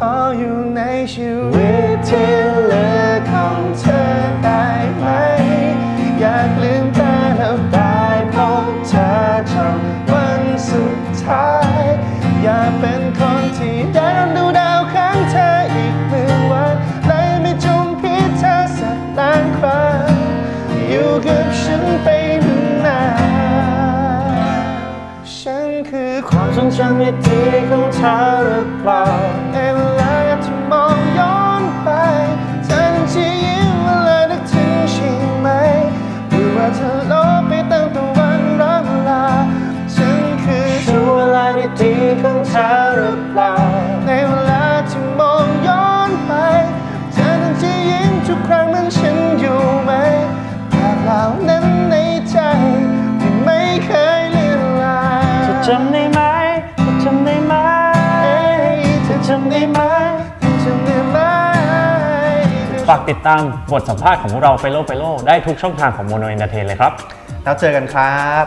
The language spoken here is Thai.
ขออยู่ในชีวิตที่เหลือของเธอได้ไหม อยากลืมตาแล้วตายพบเธอจนวันสุดท้าย อยากเป็นคนที่ได้นอดูดาวข้างเธออีกหมื่นวันและไม่จุมพิษเธอสักล้านครั้งอยู่กับฉันไปนานฉันคือความทรงจำดีของเธอหรือเปล่า ลบไปตั้งแต่วันร่ำลา ฉันคือช่วงเวลาดีๆของเธอหรือเปล่า ในเวลาที่มองย้อนไป เธอนั้นจะยิ้มทุกครั้งเหมันฉันอยู่ไหมภาพเหล่านั้นในใจที่ไม่เคยเลือนลางจะจำได้ ฝากติดตามบทสัมภาษณ์ของเรา fellow fellow ได้ทุกช่องทางของโมโนเอนเตอร์เทนเลยครับ แล้วเจอกันครับ